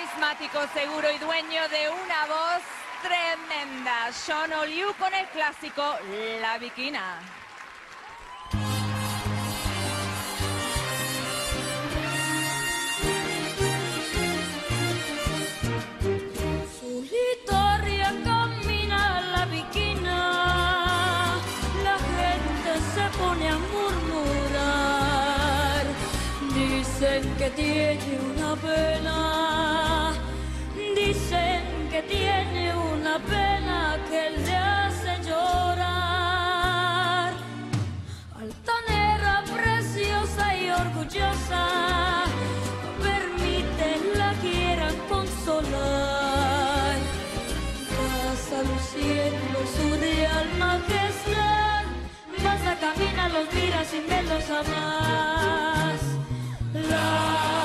carismático, seguro y dueño de una voz tremenda. Sean O'Liu con el clásico La Bikina. pone a murmurar. Dicen que tiene una sin melosa más. La...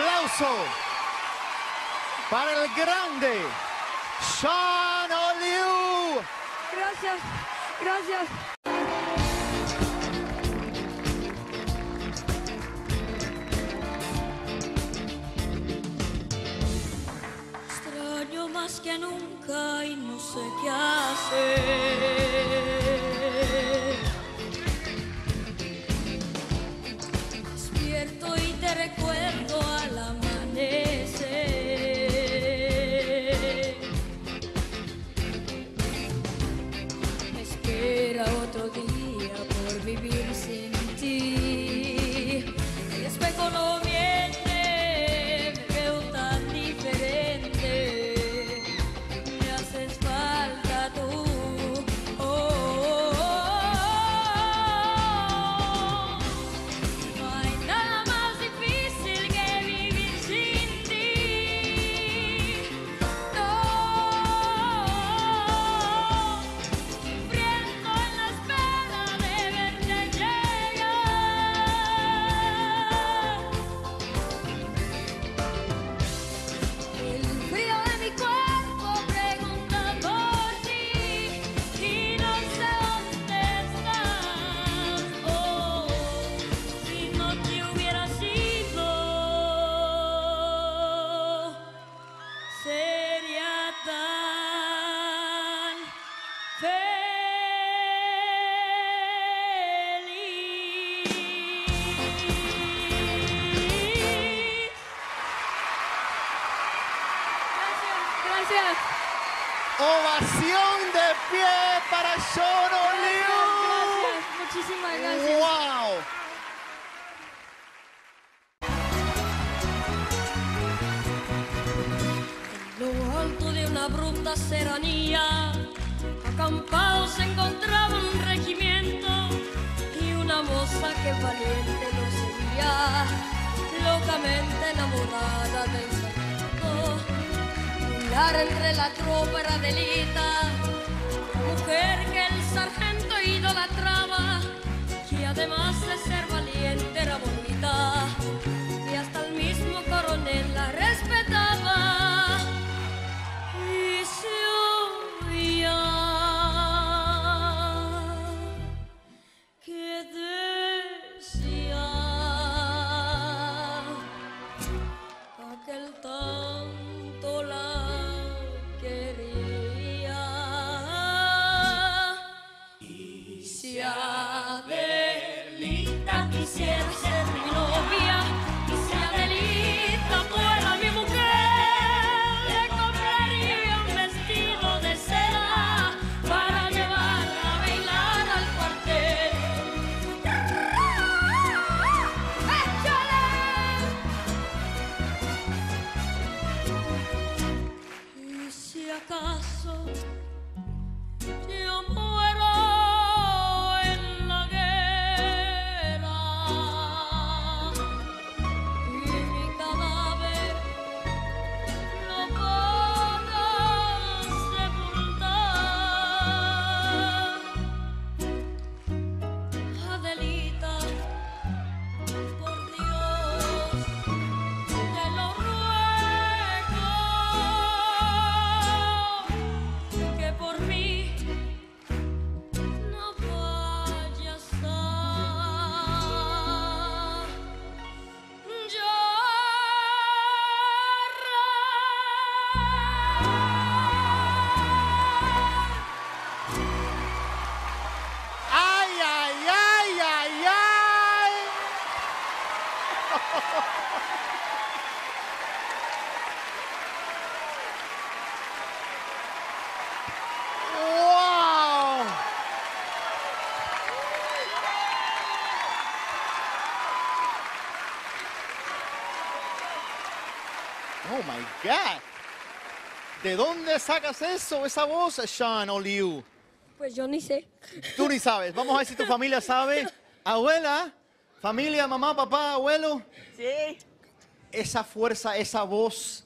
aplauso para el grande Sean Oliu. Gracias, gracias. Extraño más que nunca y no sé qué hacer. Despierto y te recuerdo. Ovación de pie para Shoro Liu. Muchísimas gracias. Wow. En lo alto de una abrupta seranía, acampado se encontraba un regimiento y una moza que valiente lo seguía, locamente enamorada del Salvador bailar entre la tropa era delita, mujer que ¡Wow! Oh my God. ¿De dónde sacas eso, esa voz, Sean Oliu? Pues yo ni sé. Tú ni sabes. Vamos a ver si tu familia sabe. Abuela, familia, mamá, papá, abuelo. Sí, Esa fuerza, esa voz,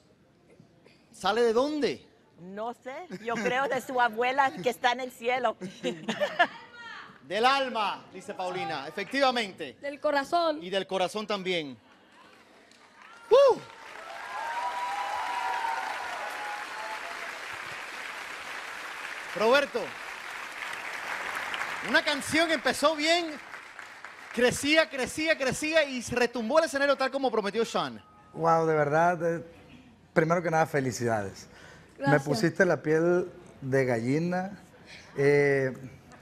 ¿sale de dónde? no sé. Yo creo de su abuela que está en el cielo. Del alma, dice Paulina. Efectivamente. Del corazón. Y del corazón también. ¡Uh! Roberto, una canción empezó bien, crecía, crecía, crecía y se retumbó el escenario tal como prometió Sean. Wow, de verdad, eh, primero que nada, felicidades. Me pusiste la piel de gallina. Eh,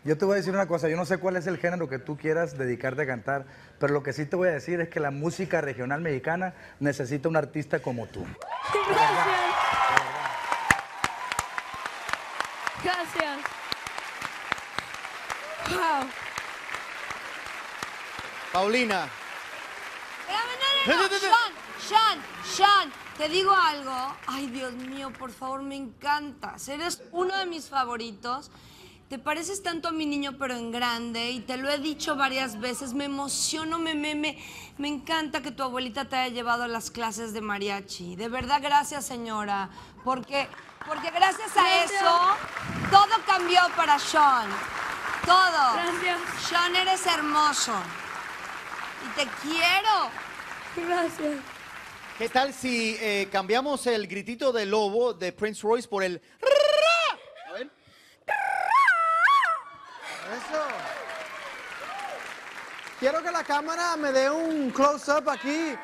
yo te voy a decir una cosa, yo no sé cuál es el género que tú quieras dedicarte a cantar, pero lo que sí te voy a decir es que la música regional mexicana necesita un artista como tú. Gracias. Gracias. Wow. Paulina, No, no, no. Sean, Sean, Sean, te digo algo. Ay, Dios mío, por favor, me encantas. Eres uno de mis favoritos. Te pareces tanto a mi niño, pero en grande, y te lo he dicho varias veces. Me emociono, me, me, me, me encanta que tu abuelita te haya llevado a las clases de mariachi. De verdad, gracias, señora. Porque, porque gracias a eso, todo cambió para Sean. Todo. Gracias. Sean, eres hermoso. Y te quiero. Gracias. ¿qué tal si eh, cambiamos el gritito de lobo de Prince Royce por el... A ver. Eso. Quiero que la cámara me dé un close-up aquí.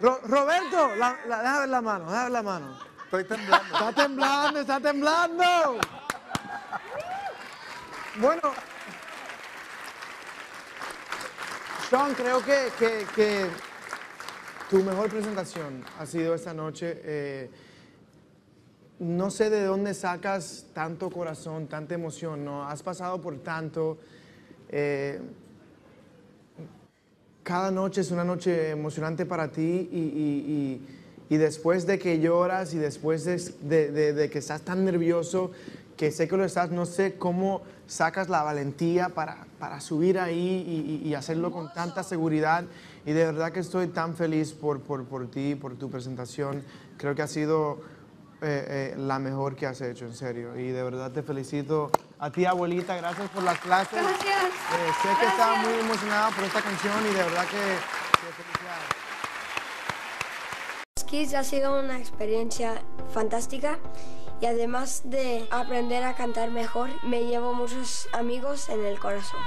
Ro- Roberto, la, la- deja ver la mano, deja ver la mano. Estoy temblando. Está temblando, está temblando. Bueno, Sean, creo que, que- tu mejor presentación ha sido esta noche. Eh, no sé de dónde sacas tanto corazón, tanta emoción, ¿no? Has pasado por tanto. eh, cada noche es una noche emocionante para ti y, y- después de que lloras y después de, de- de- de que estás tan nervioso, que sé que lo estás, no sé cómo sacas la valentía para, para subir ahí y, y- hacerlo con tanta seguridad. Y de verdad que estoy tan feliz por, por, por ti, por tu presentación. Creo que ha sido eh, eh, la mejor que has hecho, en serio. Y de verdad te felicito. A ti, abuelita, gracias por las clases. Gracias. Eh, sé que estaba muy emocionada por esta canción y de verdad que, que felicidades. Kids ha sido una experiencia fantástica y además de aprender a cantar mejor, me llevo muchos amigos en el corazón.